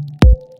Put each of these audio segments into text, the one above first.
You.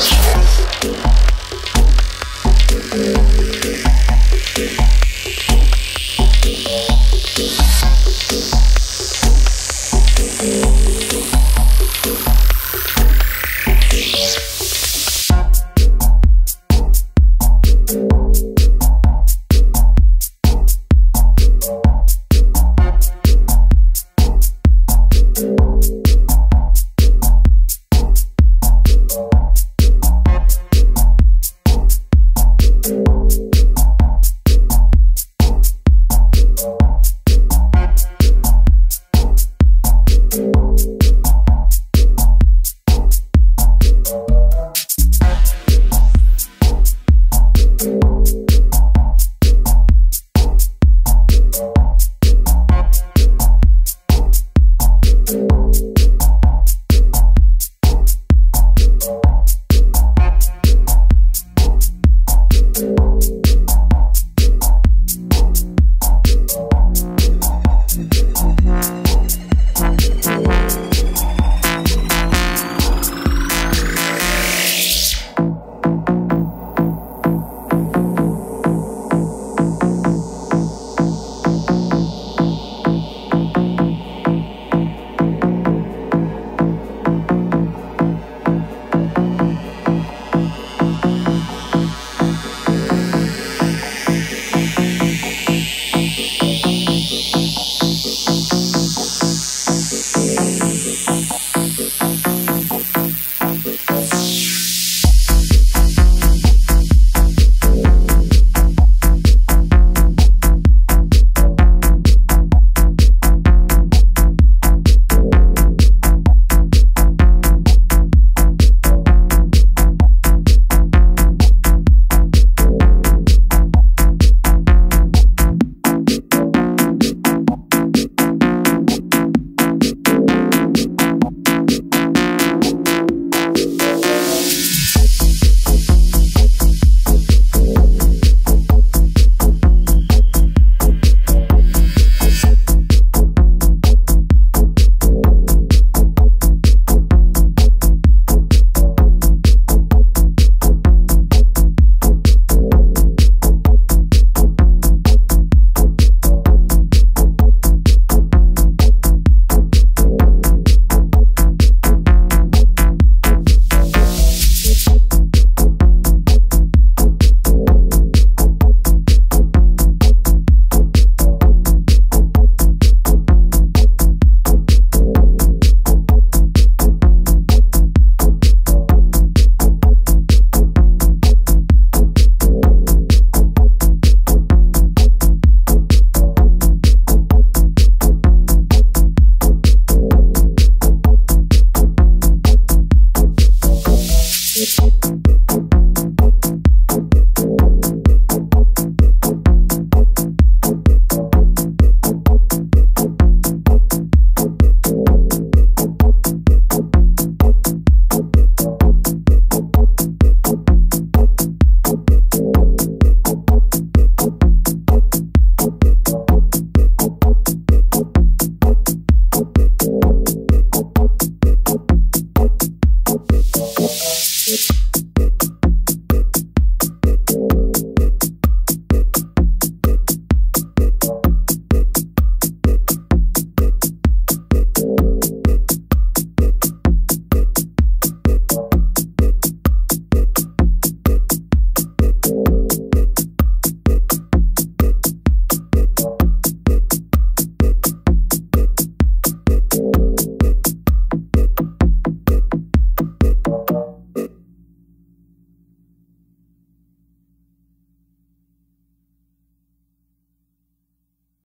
Yes.